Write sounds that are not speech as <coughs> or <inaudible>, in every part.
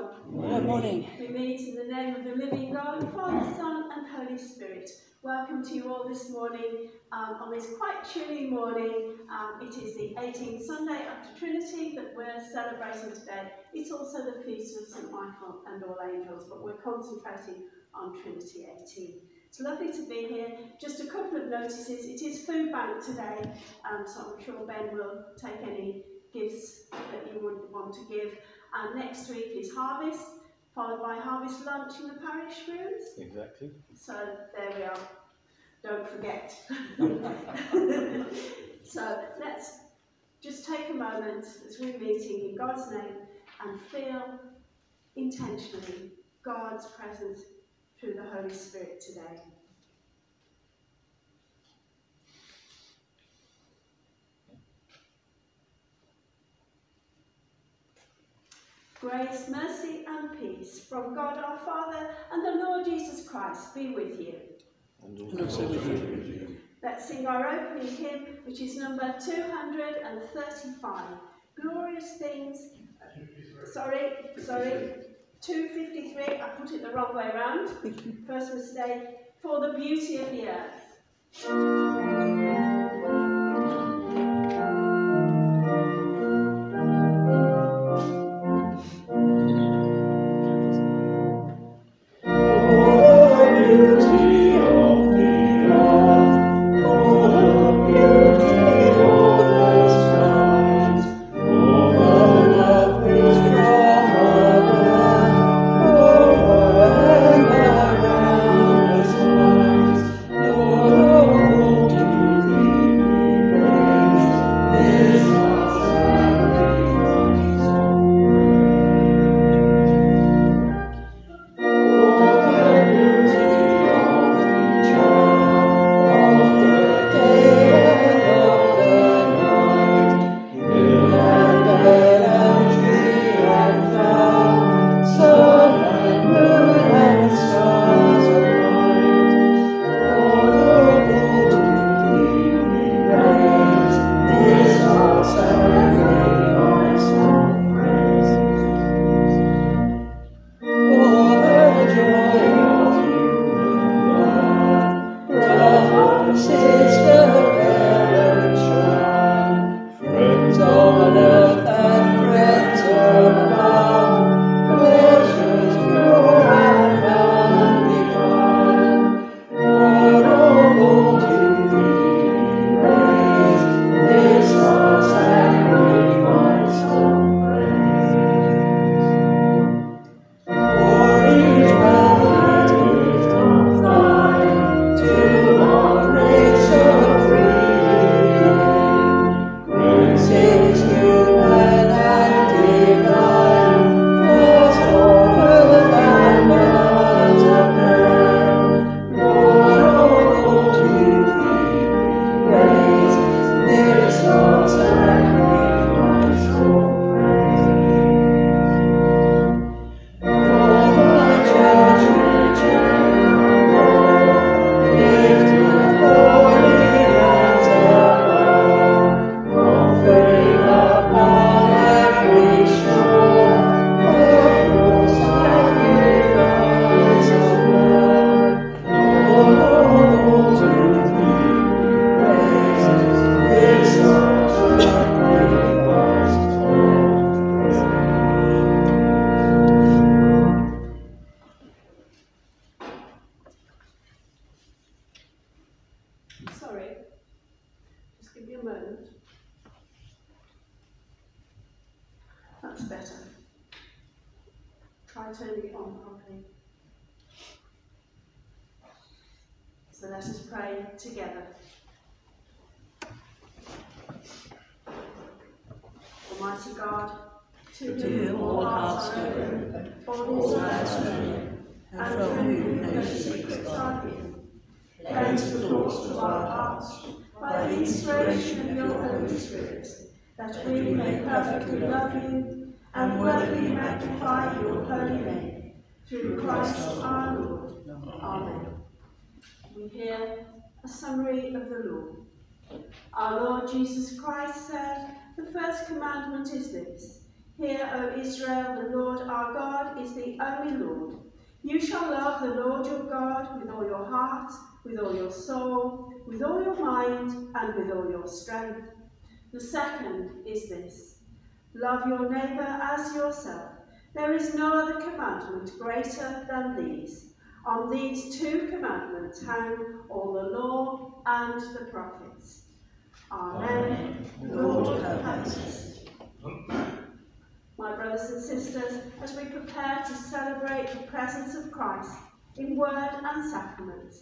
Good morning. We meet in the name of the living God, Father, Son, and Holy Spirit. Welcome to you all this morning um, on this quite chilly morning. Um, it is the 18th Sunday after Trinity that we're celebrating today. It's also the feast of St Michael and All Angels, but we're concentrating on Trinity 18. It's lovely to be here. Just a couple of notices. It is food bank today, um, so I'm sure Ben will take any gifts that you would want to give. And next week is Harvest followed by harvest lunch in the parish rooms. Exactly. So there we are. Don't forget. <laughs> <laughs> so let's just take a moment as we're meeting in God's name and feel intentionally God's presence through the Holy Spirit today. Grace, mercy, and peace from God our Father and the Lord Jesus Christ be with you. And also with you. Let's sing our opening hymn, which is number 235. Glorious things. Sorry, sorry. 253. I put it the wrong way around. <laughs> First mistake. For the beauty of the earth. hear a summary of the law. Our Lord Jesus Christ said, The first commandment is this Hear, O Israel, the Lord our God is the only Lord. You shall love the Lord your God with all your heart, with all your soul, with all your mind, and with all your strength. The second is this Love your neighbour as yourself. There is no other commandment greater than these. On these two commandments hang all the law and the prophets. Amen. Lord, have mercy. My brothers and sisters, as we prepare to celebrate the presence of Christ in word and sacrament,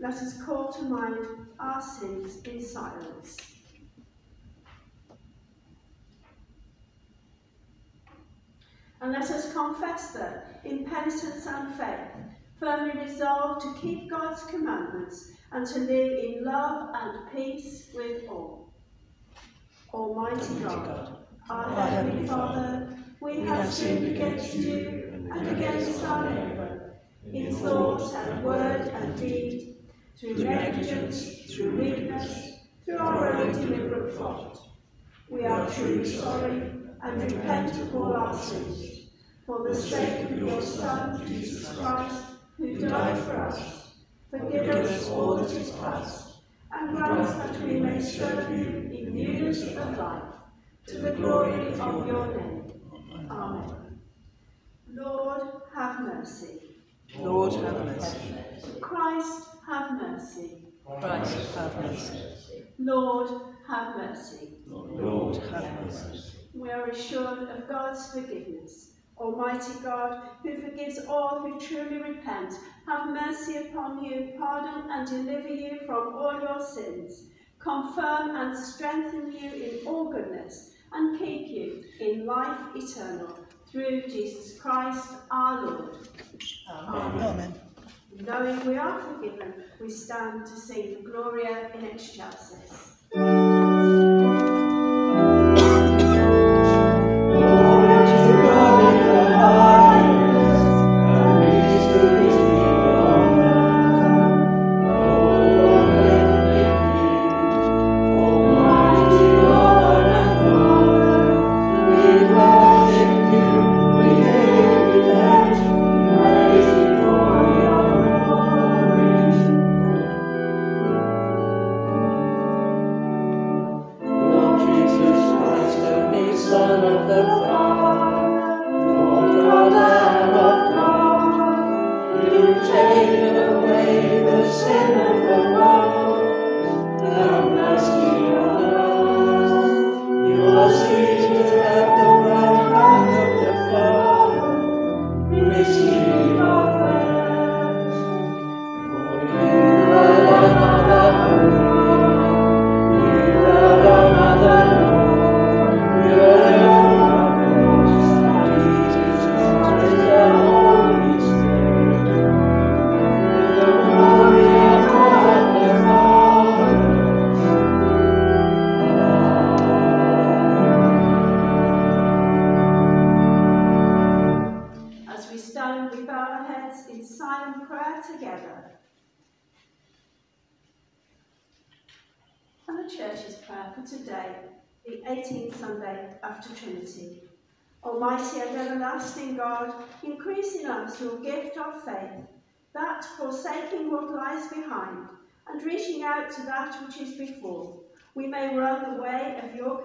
let us call to mind our sins in silence. And let us confess that, in penitence and faith, firmly resolve to keep God's commandments and to live in love and peace with all. Almighty God, our Heavenly Father, we have sinned against you and against our neighbour, in thought and word and deed, through negligence, through weakness, through our own deliberate fault. We are truly sorry and repent of all our sins, for the sake of your Son, Jesus Christ, who died for us. Forgive us all that is past, and grant us that we may serve you in newness of life, to the glory of your name. Amen. Lord, have mercy. Lord, have mercy. Christ, have mercy. Christ, have mercy. Lord, have mercy. Lord, have mercy. We are assured of God's forgiveness. Almighty God, who forgives all who truly repent, have mercy upon you, pardon and deliver you from all your sins, confirm and strengthen you in all goodness, and keep you in life eternal, through Jesus Christ our Lord. Amen. Amen. Knowing we are forgiven, we stand to sing the Gloria in Excelsis.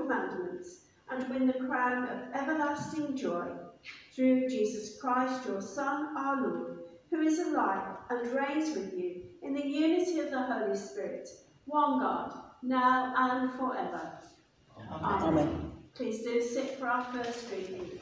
Commandments and win the crown of everlasting joy through Jesus Christ, your Son, our Lord, who is alive and reigns with you in the unity of the Holy Spirit, one God, now and forever. Amen. Please do sit for our first reading.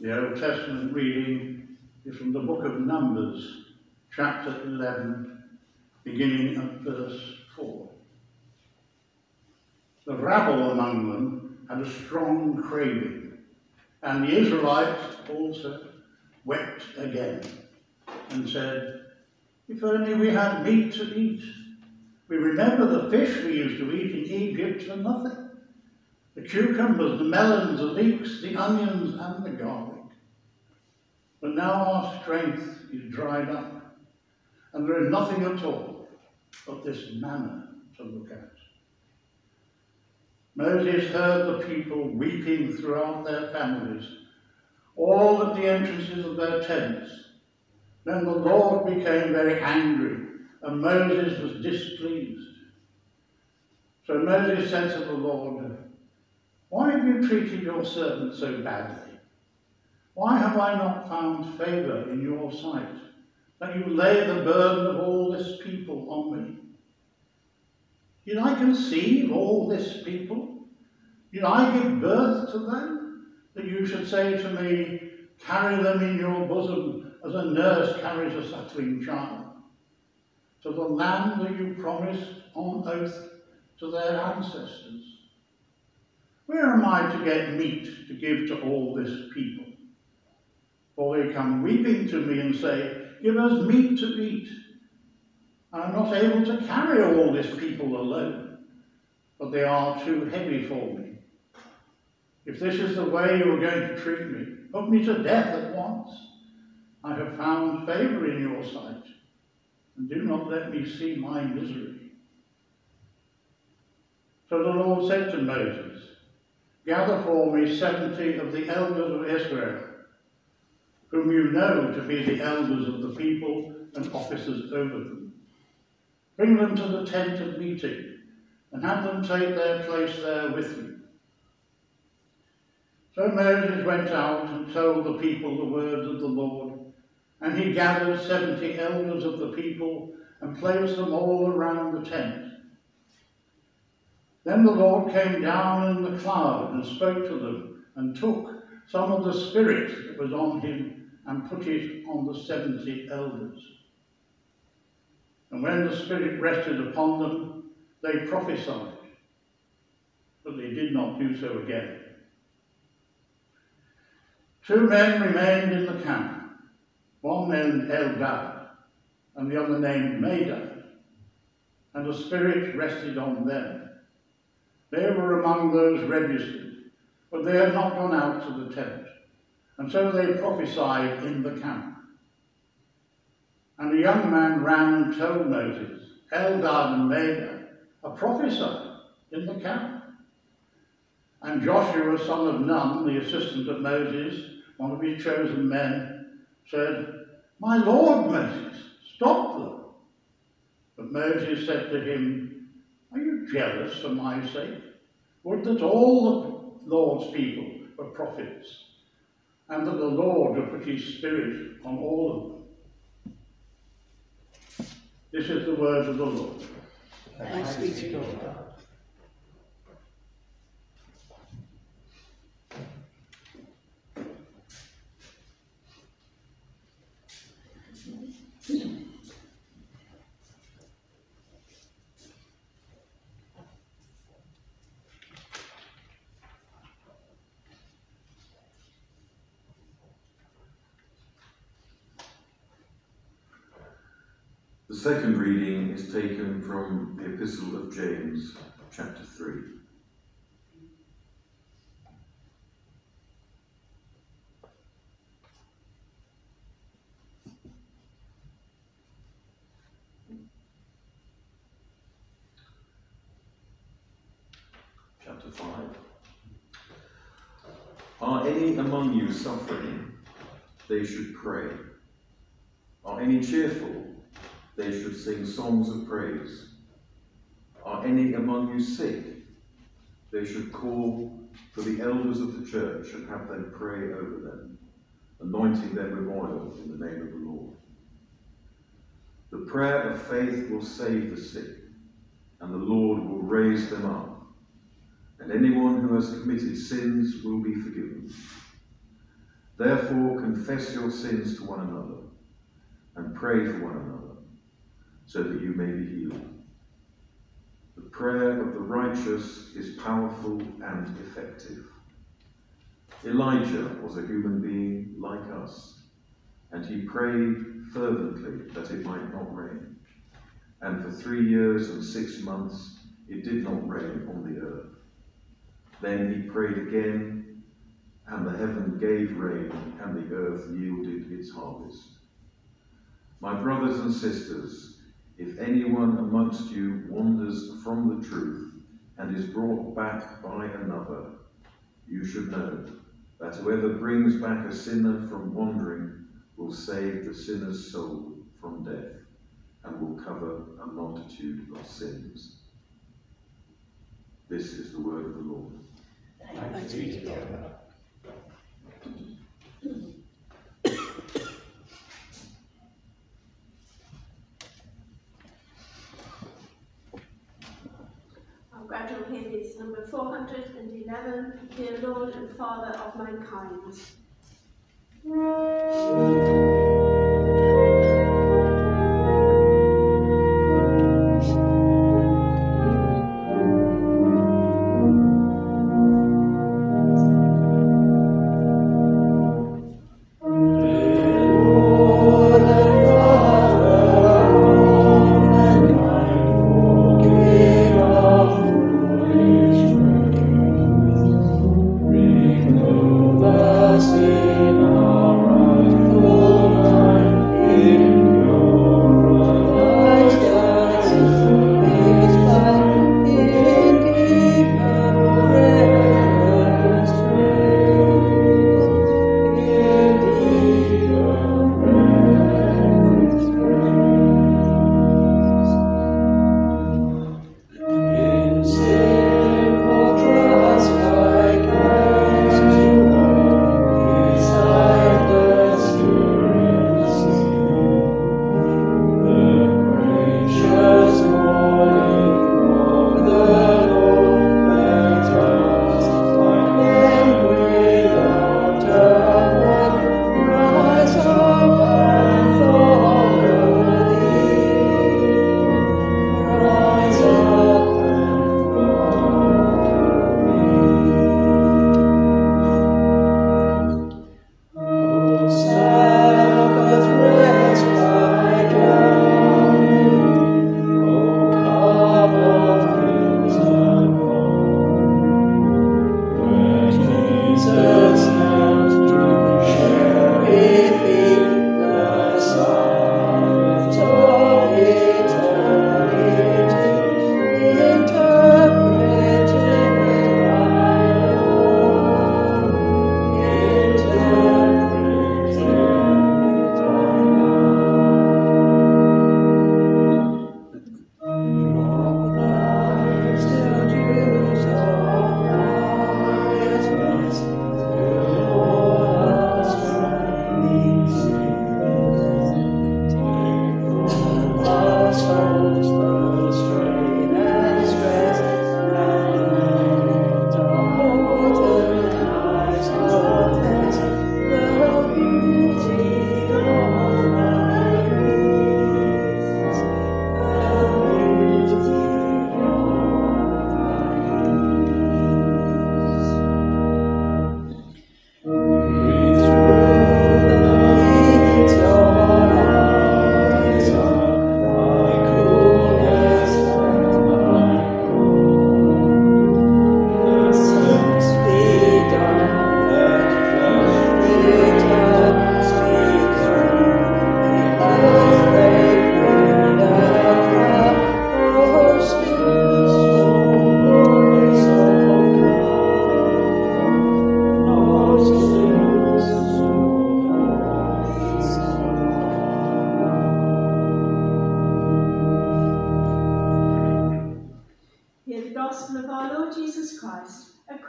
The Old Testament reading is from the book of Numbers, chapter 11, beginning at verse 4. The rabble among them had a strong craving, and the Israelites also wept again and said, If only we had meat to eat. We remember the fish we used to eat in Egypt for nothing the cucumbers, the melons, the leeks, the onions, and the garlic. But now our strength is dried up, and there is nothing at all but this manna to look at. Moses heard the people weeping throughout their families, all at the entrances of their tents. Then the Lord became very angry, and Moses was displeased. So Moses said to the Lord, Why have you treated your servant so badly? Why have I not found favour in your sight, that you lay the burden of all this people on me? Did I conceive all this people? Did I give birth to them? That you should say to me, Carry them in your bosom as a nurse carries a suckling child, to the land that you promised on oath to their ancestors. Where am I to get meat to give to all this people? For they come weeping to me and say, Give us meat to eat. I'm not able to carry all this people alone, but they are too heavy for me. If this is the way you are going to treat me, put me to death at once. I have found favour in your sight, and do not let me see my misery. So the Lord said to Moses, Gather for me seventy of the elders of Israel, whom you know to be the elders of the people and officers over them Bring them to the tent of meeting, and have them take their place there with you. So Moses went out and told the people the words of the Lord, and he gathered seventy elders of the people and placed them all around the tent. Then the Lord came down in the cloud and spoke to them, and took some of the Spirit that was on him and put it on the seventy elders. And when the Spirit rested upon them, they prophesied, but they did not do so again. Two men remained in the camp, one named Eldad, and the other named Medad, and the Spirit rested on them. They were among those registered, but they had not gone out to the tent, and so they prophesied in the camp. And a young man ran and told Moses, Eldad and Medad are prophesying in the camp. And Joshua, son of Nun, the assistant of Moses, one of his chosen men, said, My Lord Moses, stop them. But Moses said to him, jealous for my sake? Would that all the Lord's people were prophets, and that the Lord would put his spirit on all of them. This is the word of the Lord. Thanks be to God. The second reading is taken from the Epistle of James, chapter 3. Chapter 5. Are any among you suffering? They should pray. Are any cheerful? They should sing songs of praise. Are any among you sick? They should call for the elders of the church and have them pray over them, anointing them with oil in the name of the Lord. The prayer of faith will save the sick, and the Lord will raise them up. And anyone who has committed sins will be forgiven. Therefore, confess your sins to one another and pray for one another so that you may be healed. The prayer of the righteous is powerful and effective. Elijah was a human being like us, and he prayed fervently that it might not rain. And for three years and six months it did not rain on the earth. Then he prayed again, and the heaven gave rain, and the earth yielded its harvest. My brothers and sisters, if anyone amongst you wanders from the truth and is brought back by another, you should know that whoever brings back a sinner from wandering will save the sinner's soul from death and will cover a multitude of sins. This is the word of the Lord. Thanks be to God. Our gradual hymn is number 411, Dear Lord and Father of Mankind.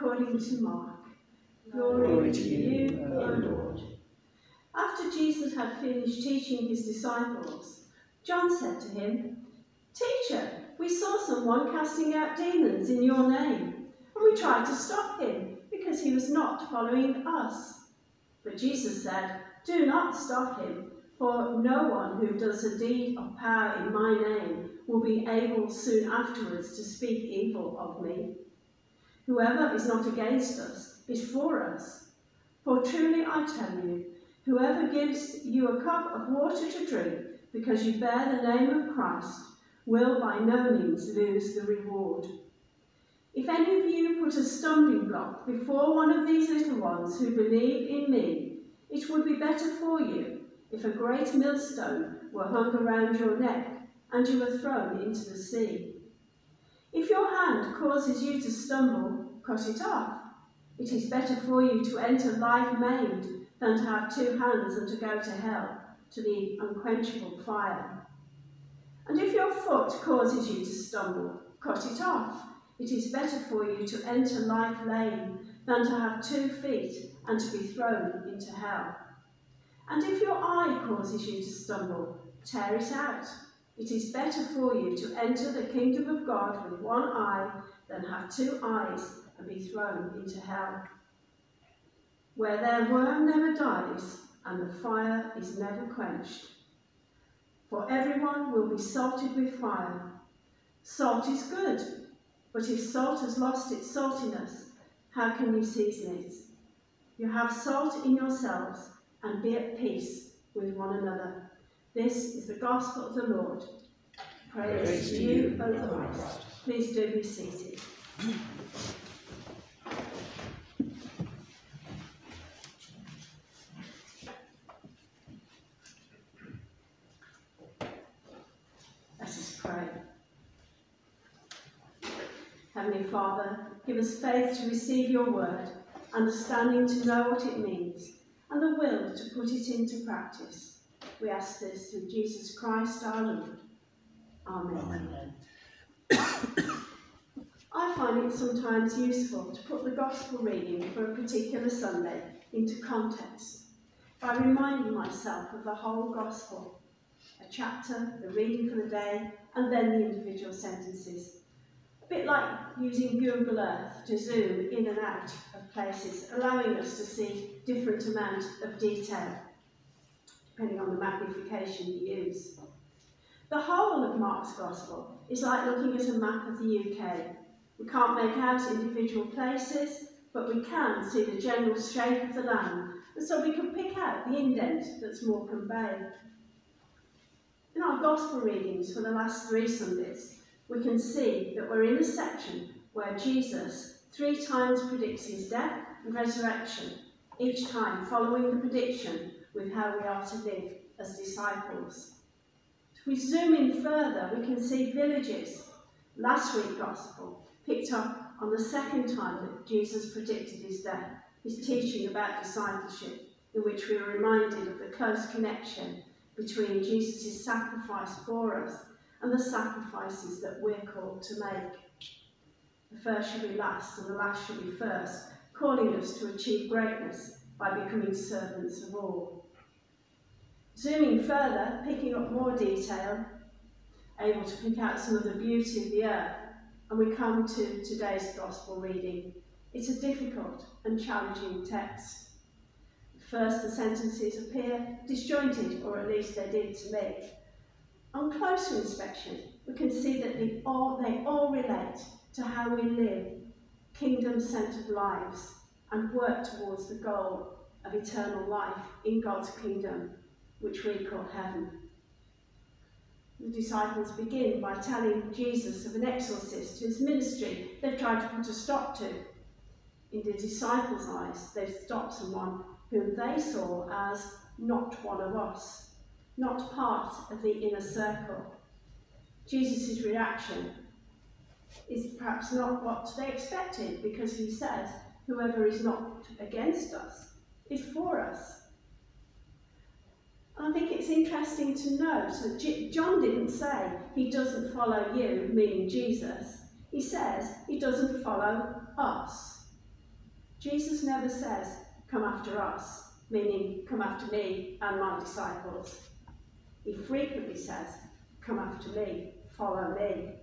According to Mark. Glory, Glory to you, O O Lord. After Jesus had finished teaching his disciples, John said to him, Teacher, we saw someone casting out demons in your name, and we tried to stop him because he was not following us. But Jesus said, Do not stop him, for no one who does a deed of power in my name will be able soon afterwards to speak evil of me. Whoever is not against us is for us. For truly I tell you, whoever gives you a cup of water to drink because you bear the name of Christ will by no means lose the reward. If any of you put a stumbling block before one of these little ones who believe in me, it would be better for you if a great millstone were hung around your neck, and you were thrown into the sea. If your hand causes you to stumble, cut it off. It is better for you to enter life maimed than to have two hands and to go to hell, to the unquenchable fire. And if your foot causes you to stumble, cut it off. It is better for you to enter life lame than to have two feet and to be thrown into hell. And if your eye causes you to stumble, tear it out. It is better for you to enter the kingdom of God with one eye than have two eyes and be thrown into hell, where their worm never dies and the fire is never quenched. For everyone will be salted with fire. Salt is good, but if salt has lost its saltiness, how can you season it? You have salt in yourselves and be at peace with one another. This is the gospel of the Lord. Praise, Praise to you, O Christ. Please do be seated. Let us pray. Heavenly Father, give us faith to receive your word, understanding to know what it means, and the will to put it into practice. We ask this through Jesus Christ our Lord. Amen. <coughs> I find it sometimes useful to put the Gospel reading for a particular Sunday into context by reminding myself of the whole Gospel, a chapter, the reading for the day, and then the individual sentences. A bit like using Google Earth to zoom in and out of places, allowing us to see different amounts of detail, depending on the magnification you use. The whole of Mark's Gospel is like looking at a map of the UK. We can't make out individual places, but we can see the general shape of the land, and so we can pick out the indent that's Morecambe Bay. In our Gospel readings for the last three Sundays, we can see that we're in a section where Jesus three times predicts his death and resurrection, each time following the prediction with how we are to live as disciples. If we zoom in further, we can see villages. Last week's Gospel picked up on the second time that Jesus predicted his death, his teaching about discipleship, in which we are reminded of the close connection between Jesus' sacrifice for us and the sacrifices that we're called to make. The first shall be last and the last shall be first, calling us to achieve greatness by becoming servants of all. Zooming further, picking up more detail, able to pick out some of the beauty of the earth, and we come to today's Gospel reading. It's a difficult and challenging text. First, the sentences appear disjointed, or at least they did to me. On closer inspection, we can see that they all, they all relate to how we live kingdom-centered lives and work towards the goal of eternal life in God's kingdom, which we call heaven. The disciples begin by telling Jesus of an exorcist whose ministry they've tried to put a stop to. In the disciples' eyes, they've stopped someone whom they saw as not one of us, not part of the inner circle. Jesus' reaction is perhaps not what they expected because he says, Whoever is not against us is for us. I think it's interesting to note that John didn't say he doesn't follow you, meaning Jesus. He says he doesn't follow us. Jesus never says, Come after us, meaning come after me and my disciples. He frequently says, Come after me, follow me.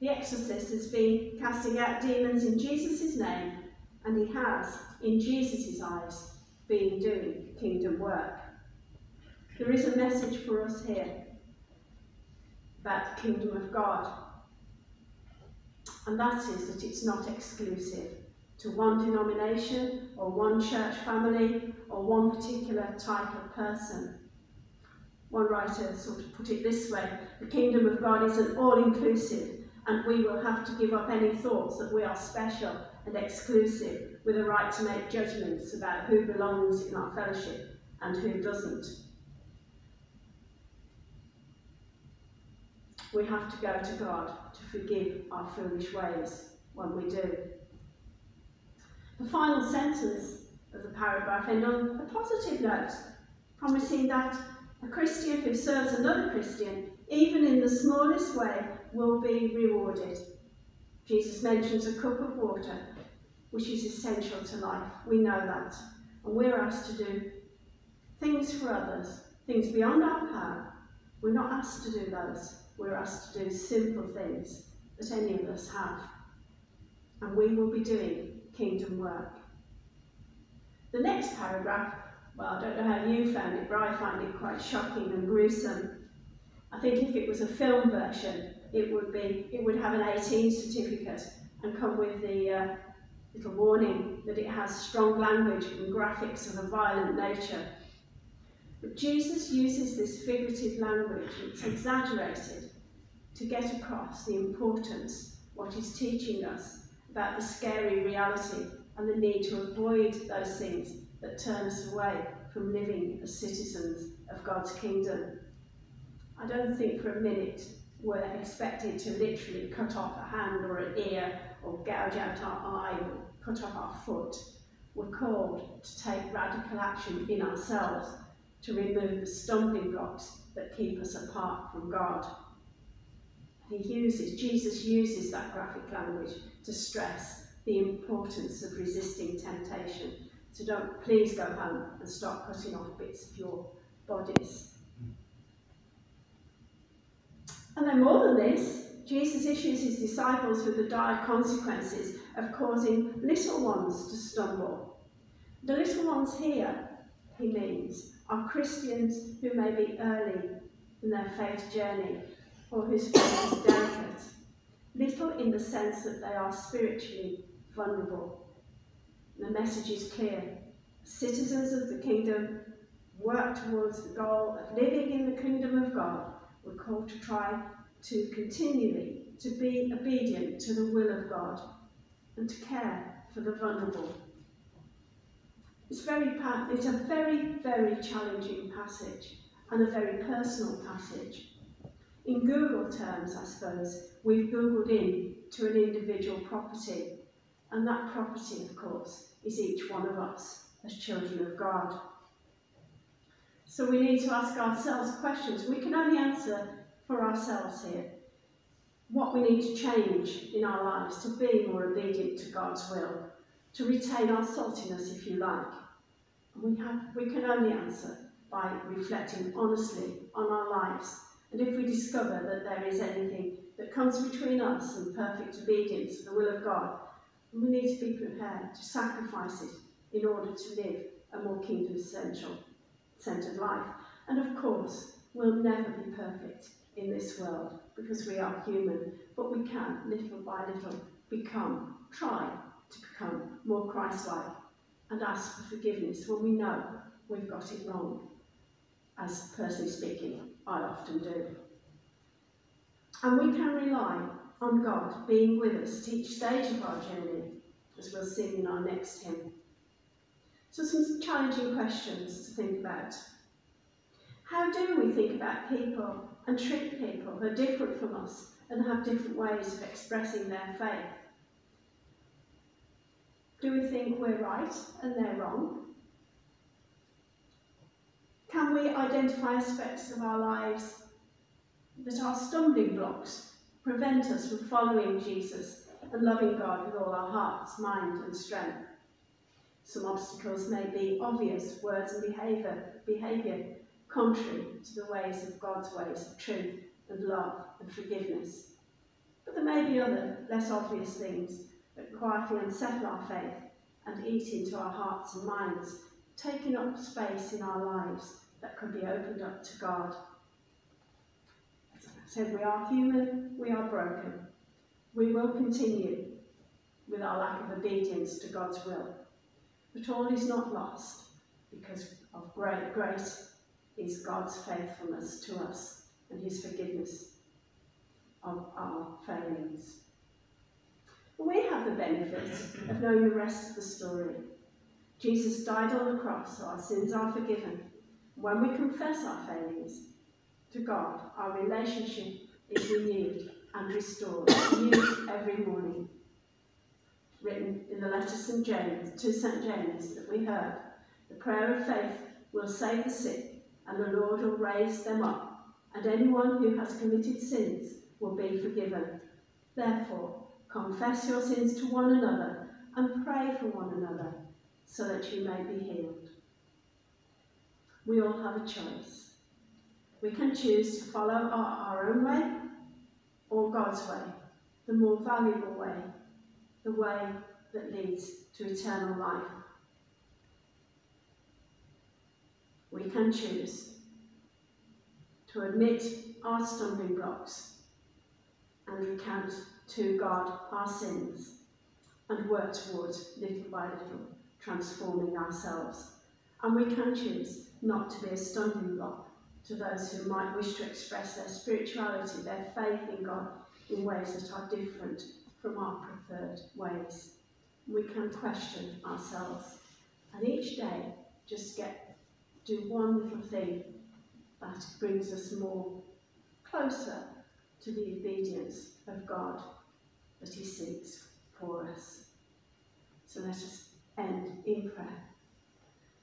The exorcist has been casting out demons in Jesus' name, and he has, in Jesus' eyes, been doing kingdom work. There is a message for us here about the kingdom of God, and that is that it's not exclusive to one denomination or one church family or one particular type of person. One writer sort of put it this way the kingdom of God is an all inclusive, and we will have to give up any thoughts that we are special and exclusive with a right to make judgments about who belongs in our fellowship and who doesn't. We have to go to God to forgive our foolish ways when we do. The final sentence of the paragraph ends on a positive note, promising that a Christian who serves another Christian, even in the smallest way, will be rewarded. Jesus mentions a cup of water, which is essential to life. We know that. And we're asked to do things for others, things beyond our power. We're not asked to do those. We're asked to do simple things that any of us have. And we will be doing kingdom work. The next paragraph, well, I don't know how you found it, but I find it quite shocking and gruesome. I think if it was a film version, it would be it would have an 18 certificate and come with the uh, little warning that it has strong language and graphics of a violent nature. But Jesus uses this figurative language, it's exaggerated, to get across the importance, what he's teaching us about the scary reality and the need to avoid those things that turn us away from living as citizens of God's kingdom. I don't think for a minute we're expected to literally cut off a hand or an ear or gouge out our eye or cut off our foot. We're called to take radical action in ourselves to remove the stumbling blocks that keep us apart from God. He uses, Jesus uses that graphic language to stress the importance of resisting temptation. So don't please go home and start cutting off bits of your bodies. And then more than this, Jesus issues his disciples with the dire consequences of causing little ones to stumble. The little ones here, he means, are Christians who may be early in their faith journey or whose faith is delicate. Little in the sense that they are spiritually vulnerable. The message is clear. Citizens of the kingdom work towards the goal of living in the kingdom of God. We're called to try to continually to be obedient to the will of God and to care for the vulnerable. It's, very, it's a very, very challenging passage and a very personal passage. In Google terms, I suppose, we've Googled in to an individual property, and that property, of course, is each one of us as children of God. So we need to ask ourselves questions. We can only answer for ourselves here what we need to change in our lives to be more obedient to God's will, to retain our saltiness, if you like. We, have, we can only answer by reflecting honestly on our lives. And if we discover that there is anything that comes between us and perfect obedience to the will of God, we need to be prepared to sacrifice it in order to live a more kingdom-centered life. And of course, we'll never be perfect in this world because we are human, but we can, little by little, become, try to become more Christ-like and ask for forgiveness when we know we've got it wrong. As personally speaking, I often do. And we can rely on God being with us at each stage of our journey, as we'll sing in our next hymn. So some challenging questions to think about. How do we think about people and treat people who are different from us and have different ways of expressing their faith? Do we think we're right and they're wrong? Can we identify aspects of our lives that are stumbling blocks, prevent us from following Jesus and loving God with all our hearts, mind and strength? Some obstacles may be obvious words and behaviour, behaviour contrary to the ways of God's ways of truth and love and forgiveness. But there may be other, less obvious things that quietly unsettle our faith and eat into our hearts and minds, taking up space in our lives that could be opened up to God. As I said, we are human, we are broken. We will continue with our lack of obedience to God's will. But all is not lost because of great grace is God's faithfulness to us and his forgiveness of our failings. We have the benefit of knowing the rest of the story. Jesus died on the cross so our sins are forgiven. When we confess our failings to God, our relationship is renewed and restored, new every morning. Written in the letter St. James, to St. James that we heard, the prayer of faith will save the sick, and the Lord will raise them up, and anyone who has committed sins will be forgiven. Therefore, confess your sins to one another and pray for one another so that you may be healed. We all have a choice. We can choose to follow our, our own way or God's way, the more valuable way, the way that leads to eternal life. We can choose to admit our stumbling blocks and recount to God our sins and work towards, little by little, transforming ourselves. And we can choose not to be a stumbling block to those who might wish to express their spirituality, their faith in God in ways that are different from our preferred ways. We can question ourselves and each day just get do one little thing that brings us more closer to the obedience of God that He seeks for us. So let us end in prayer.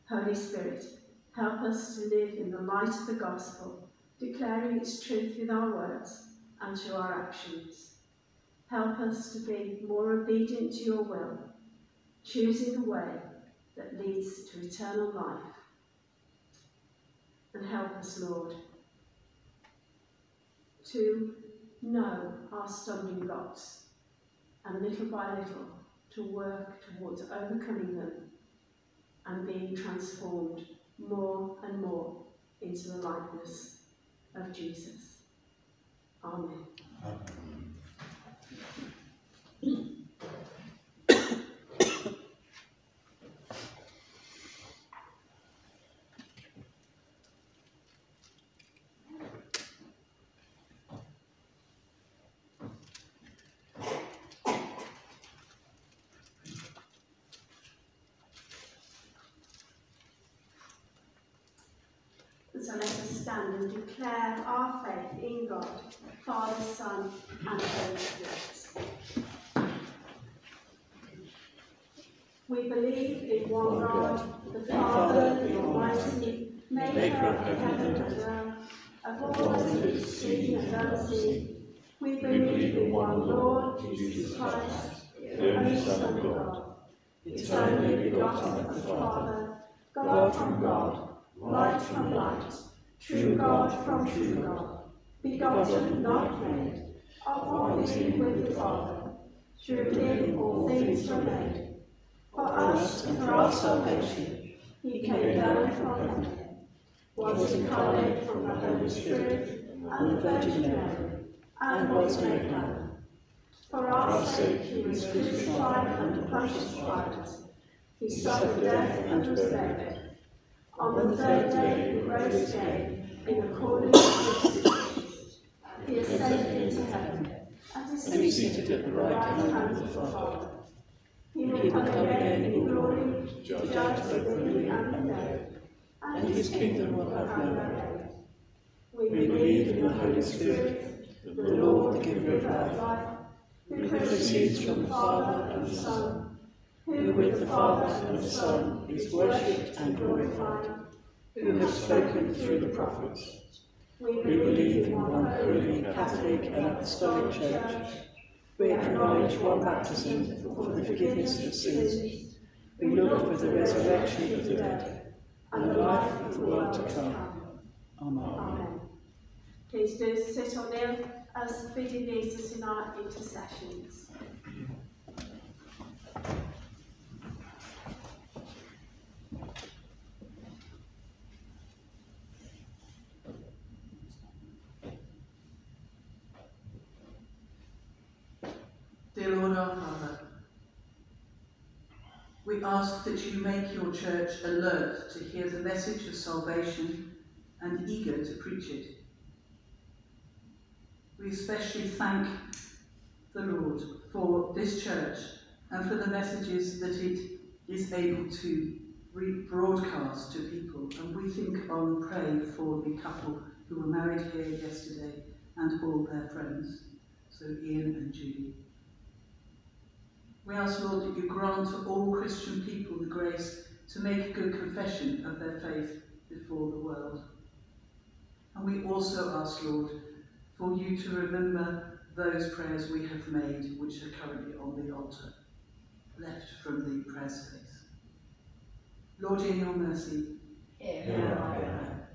Holy Spirit, help us to live in the light of the gospel, declaring its truth with our words and through our actions. Help us to be more obedient to your will, choosing the way that leads to eternal life. And help us, Lord, to know our stumbling blocks and little by little to work towards overcoming them and being transformed more and more into the likeness of Jesus. Amen. So let us stand and declare our faith in God, Father, Son, and Holy Spirit. We believe in one God, the Father, the Almighty, maker of heaven and earth, of all that is seen and unseen. We believe in one Lord, Jesus Christ, the only Son of God, eternally begotten of the Father, God from God, light from light, true God from true God, begotten, not made, being with the Father. Through him all things were made. For us and for our salvation, he came down from heaven, was incarnate from the Holy Spirit and the Virgin Mary, and was made man. For our sake he was crucified Pontius Pilate. He suffered death and was buried. On the third day he rose again in accordance with the scriptures. He ascended into heaven and is seated at the right hand of the Father. He will come again in glory to judge the living and the dead, and his kingdom will have no end. We We believe in the Holy Spirit, the Lord, the giver of life, who proceeds from the Father and the Son, who with the Father and the Son is worshipped and glorified, who has spoken through the prophets. We believe in one holy, Catholic, and Apostolic Church. We acknowledge one baptism for the forgiveness of sins. We look for the resurrection of the dead and the life of the world to come. Amen. Please do sit or kneel as Biddy leads us in our intercessions. We ask that you make your church alert to hear the message of salvation and eager to preach it. We especially thank the Lord for this church and for the messages that it is able to broadcast to people. And we think on pray for the couple who were married here yesterday and all their friends. So Ian and Julie. We ask, Lord, that you grant to all Christian people the grace to make a good confession of their faith before the world. And we also ask, Lord, for you to remember those prayers we have made which are currently on the altar, left from the prayer space. Lord, in your mercy, Hear our prayer.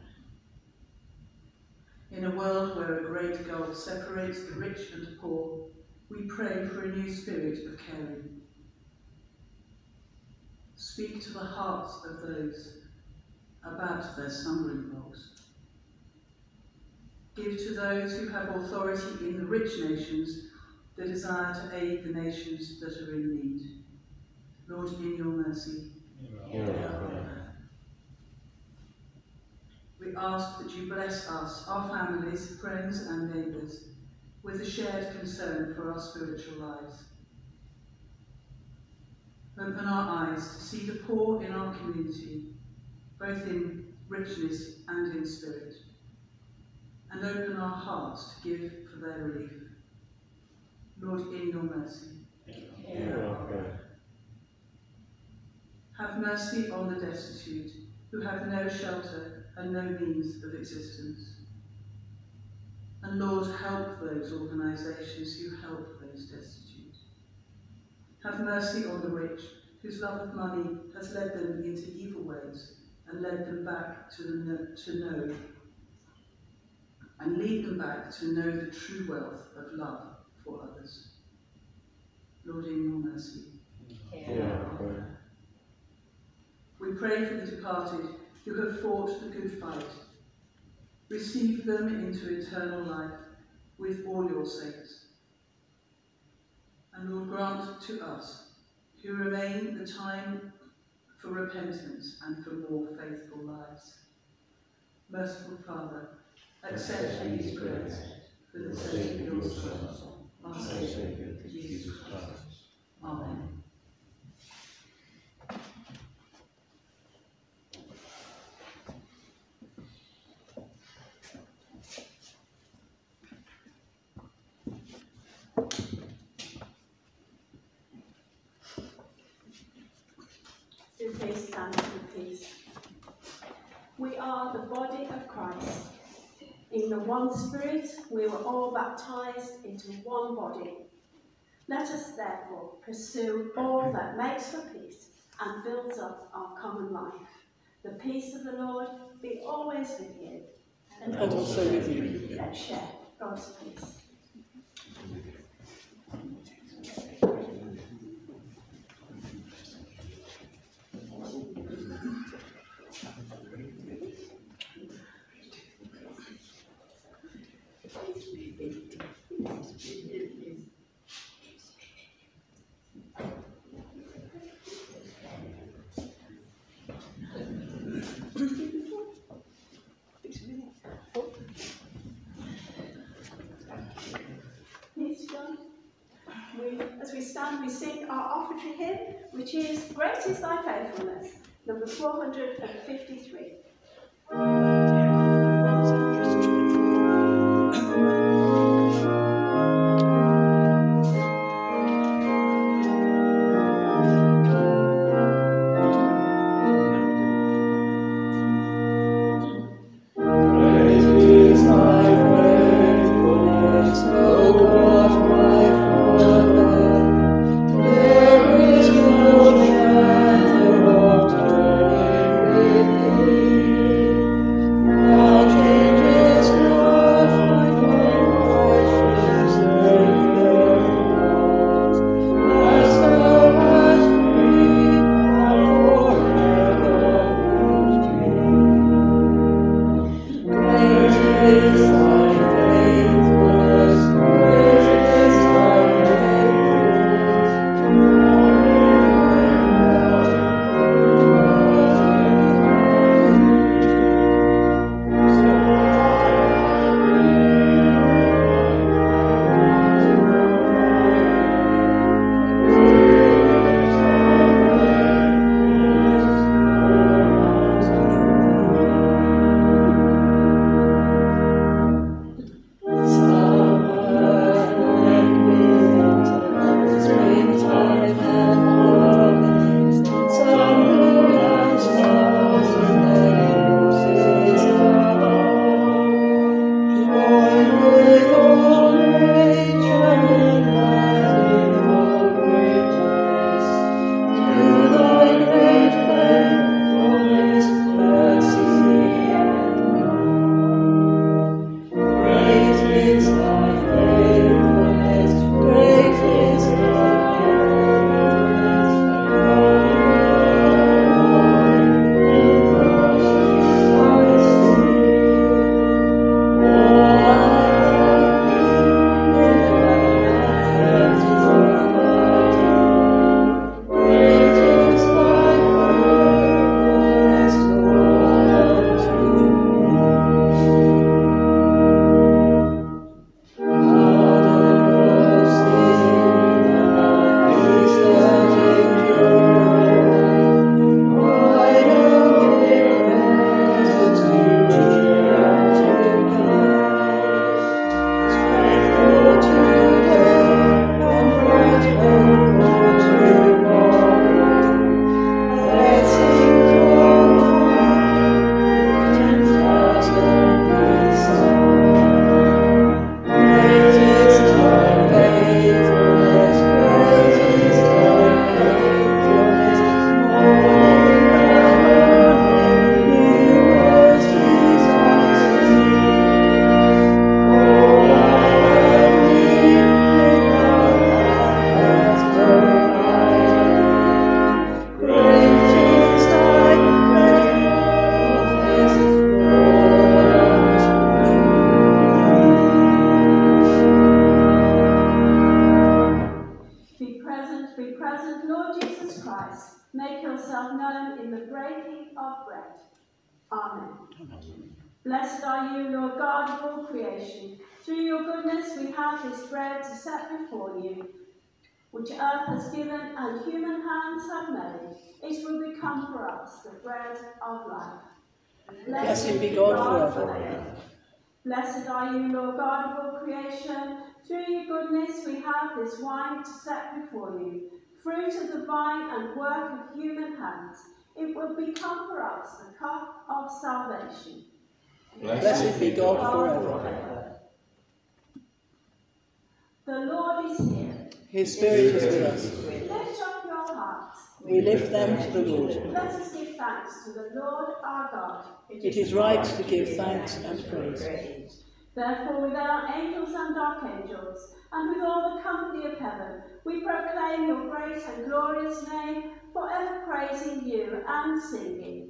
In a world where a great gulf separates the rich and poor, we pray for a new spirit of caring. Speak to the hearts of those about their stumbling blocks. Give to those who have authority in the rich nations the desire to aid the nations that are in need. Lord, in your mercy, Hear our prayer. We ask that you bless us, our families, friends, and neighbours, with a shared concern for our spiritual lives. Open our eyes to see the poor in our community, both in richness and in spirit, and open our hearts to give for their relief. Lord, in your mercy, prayer. have mercy on the destitute who have no shelter and no means of existence. And Lord, help those organisations who help those destitute. Have mercy on the rich whose love of money has led them into evil ways and led them back to, the to know and lead them back to know the true wealth of love for others. Lord, in your mercy. Hear our. We pray for the departed who have fought the good fight. Receive them into eternal life with all your saints. And Lord, grant to us, who remain the time for repentance and for more faithful lives. Merciful Father, accept these prayers for the sake of your Son, our Saviour, Jesus Christ. Amen. Do please stand for peace. We are the body of Christ. In the one Spirit, we were all baptized into one body. Let us therefore pursue all that makes for peace and builds up our common life. The peace of the Lord be always with you. And also with you. Let's share God's peace. Please, John. We, as we stand, we sing which is Great is Thy Faithfulness, number 453. Blessed are you, Lord God of all creation. Through your goodness we have this bread to set before you, which earth has given and human hands have made. It will become for us the bread of life. Blessed be God forever. Blessed are you, Lord God of all creation. Through your goodness we have this wine to set before you, fruit of the vine and work of human hands. It will become for us the cup of salvation. Blessed be God forever. The Lord is here. His Spirit is with us. Lift up your hearts. We lift them to the Lord. Let us give thanks to the Lord our God. It is right to give thanks and praise. Therefore, with our angels and archangels, and with all the company of heaven, we proclaim your great and glorious name, forever praising you and singing.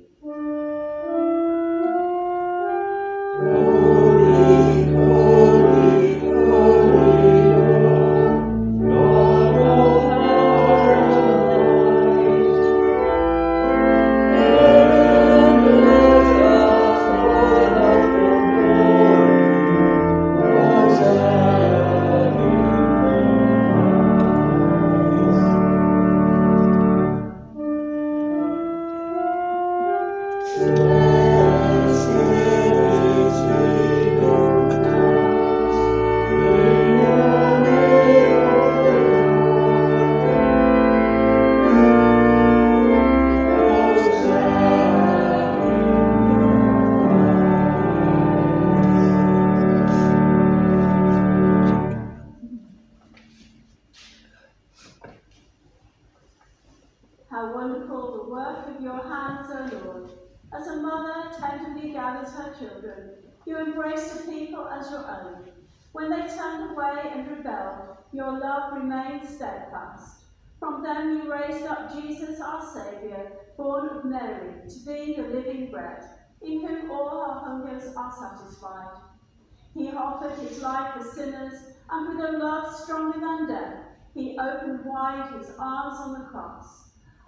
The work of your hands, O Lord. As a mother tenderly gathers her children, you embrace the people as your own. When they turned away and rebelled, your love remained steadfast. From them you raised up Jesus, our Saviour, born of Mary, to be the living bread, in whom all our hungers are satisfied. He offered his life for sinners, and with a love stronger than death, he opened wide his arms on the cross.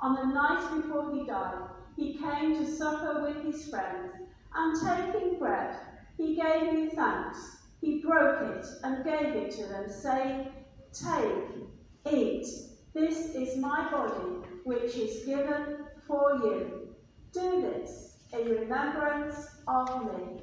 On the night before he died, he came to supper with his friends, and taking bread, he gave you thanks. He broke it and gave it to them, saying, Take, eat, this is my body, which is given for you. Do this in remembrance of me.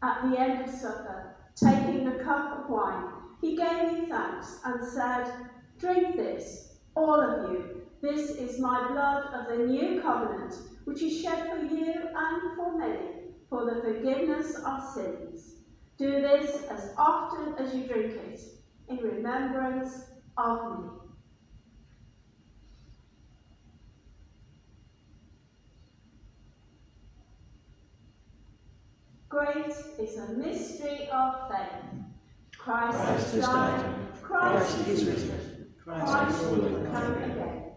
At the end of supper, taking the cup of wine, he gave me thanks and said, Drink this, all of you. This is my blood of the new covenant, which is shed for you and for many for the forgiveness of sins. Do this as often as you drink it in remembrance of me. Great is the mystery of faith. Christ, has died. Christ, is is risen. Christ, Christ will will come come again.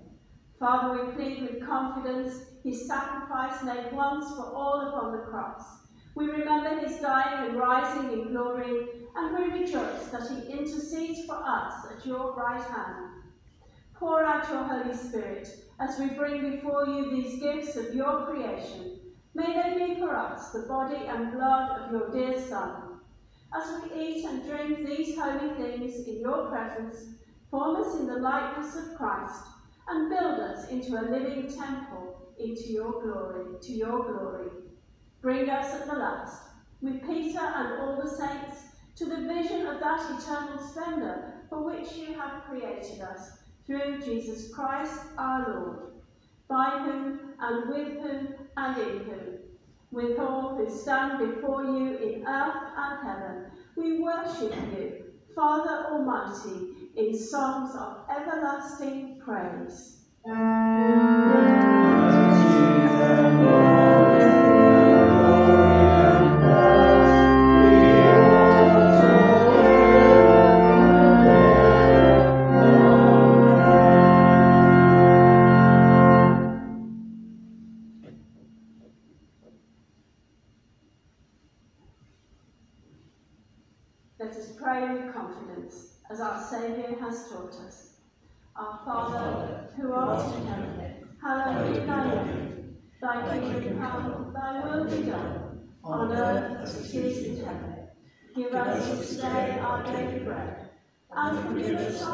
Father, we plead with confidence his sacrifice made once for all upon the cross. We remember his dying and rising in glory, and we rejoice that he intercedes for us at your right hand. Pour out your Holy Spirit as we bring before you these gifts of your creation. May they be for us the body and blood of your dear Son. As we eat and drink these holy things in your presence, form us in the likeness of Christ and build us into a living temple into your glory, to your glory. Bring us at the last, with Peter and all the saints, to the vision of that eternal splendour for which you have created us, through Jesus Christ our Lord, by whom and with whom and in whom, with all who stand before you in earth and heaven, we worship you, Father Almighty, in songs of everlasting praise.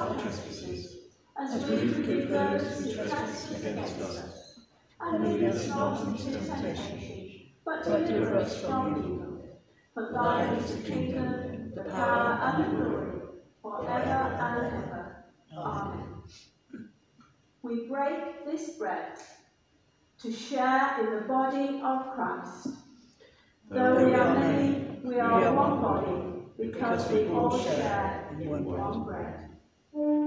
Our trespasses, as we forgive those who trespass against us. And lead us not into temptation, but deliver us from evil. For thine is the kingdom, the power, and the glory, forever and ever. Amen. We break this bread to share in the body of Christ. Though we are many, we are one body, because we all share in one bread. Mm-hmm.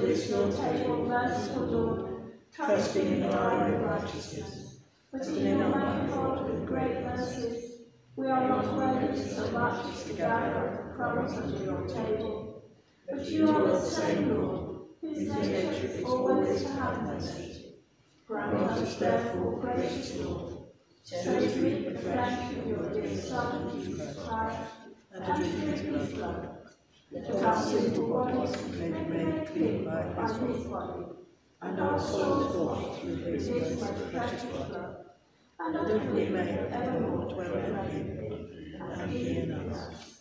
This your table, merciful Lord, trusting in our own righteousness. But in your manifold and great mercies, we are not worthy so much as to gather the crumbs under your table. But you are the same Lord, whose nature is always to have mercy. Grant us therefore, gracious Lord, so to eat the flesh of your dear Son, Jesus Christ, and to drink his blood, that our sinful bodies may be made clean by his body, and our souls washed through his precious blood, and that we may evermore dwell in him, and he in us.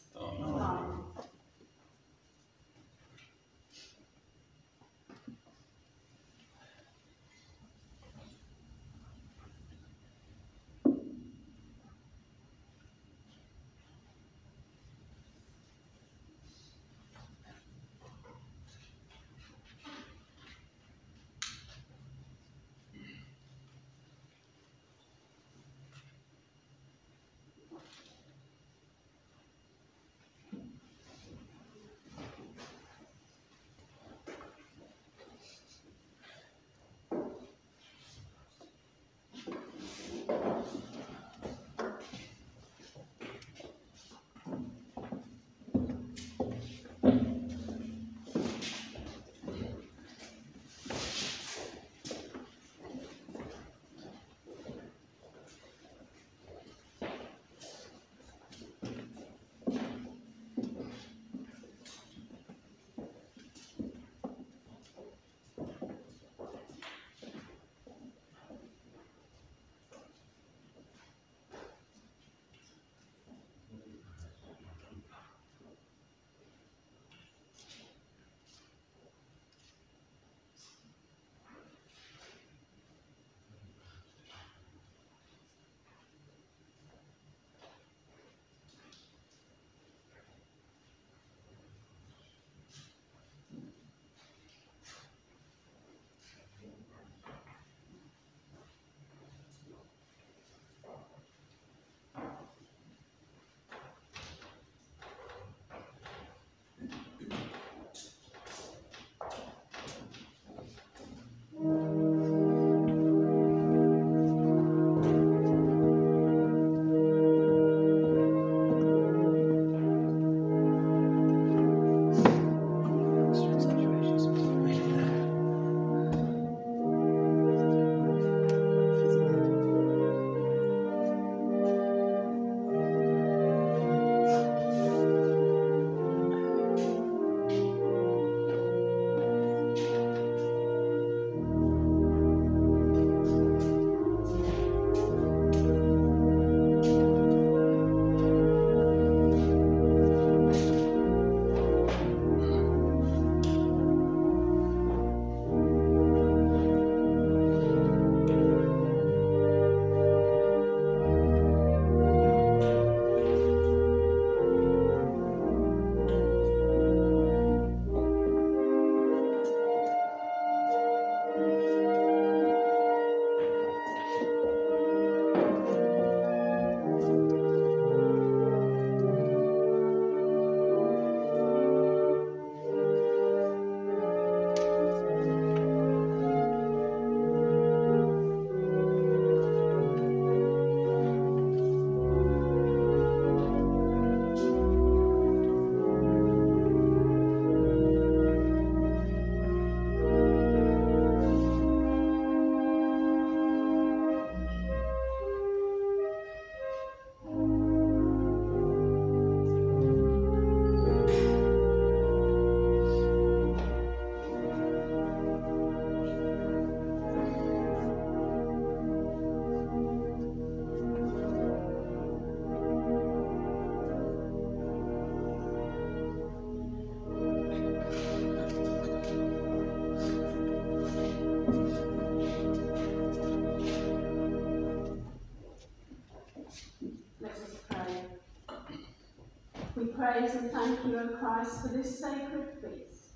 We praise and thank you, O Christ, for this sacred feast.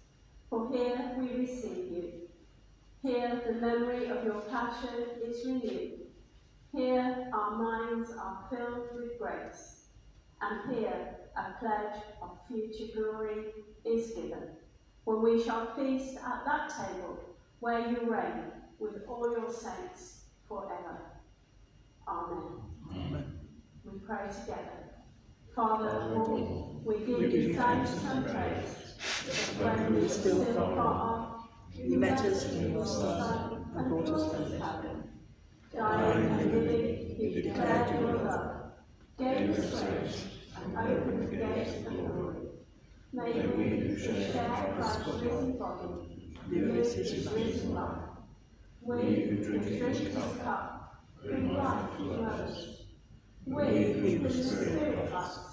For here we receive you. Here the memory of your passion is renewed. Here our minds are filled with grace. And here a pledge of future glory is given. When we shall feast at that table where you reign with all your saints forever. Amen. Amen. We pray together. Father, Lord, we give you thanks and praise. when we were still far off, you. met us in your Son and brought us heaven. Dying and living, you declared your love, gave us grace, and opened the gate of glory. May we who share Christ's risen body, live his risen life. We who drink his cup, bring life to others. We who the Spirit us,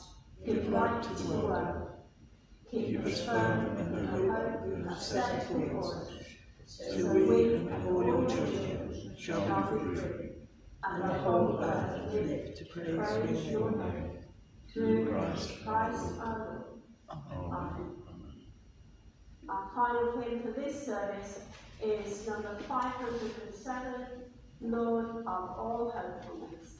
give light to the world. Keep us firm in the hope you have set before us, so we and all your children shall be free, and the whole earth live to praise your name. Through Christ, Christ our Lord. Amen. Our final hymn for this service is number 507, Lord of all hopefulness.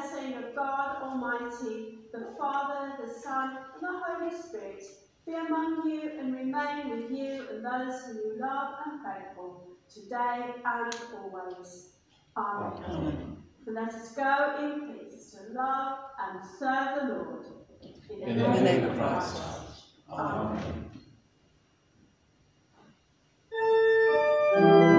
blessing of God Almighty, the Father, the Son, and the Holy Spirit be among you and remain with you and those whom you love and faithful, today and always. Amen. Amen. And let us go in peace to love and serve the Lord. In, in the name, of Christ. Christ. Amen. Amen.